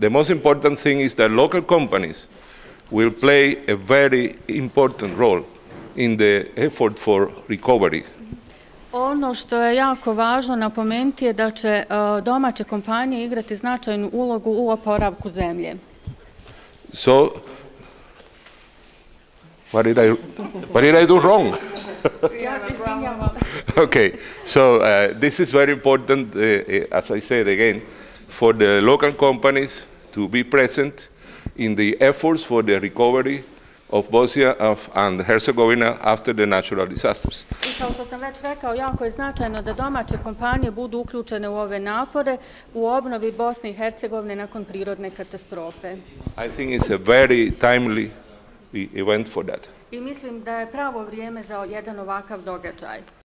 The most important thing is that local companies will play a very important role in the effort for recovery. Ono što je jako važno napomenuti je da će domaće kompanije igrati značajnu ulogu u oporavku zemlje. So, what did I, what did I do wrong? Ja se izvinjavam. okay, so uh, this is very important, uh, uh, as I said again, for the local companies to be present in the efforts for the recovery of Bosnia of, and Herzegovina after the natural disasters. I kao što sam već rekao, jako je značajno da domaće kompanije budu uključene u ove napore u obnovi Bosne i Hercegovine nakon prirodne katastrofe. I think it's a very timely event for that. I mislim da je pravo vrijeme za jedan ovakav događaj.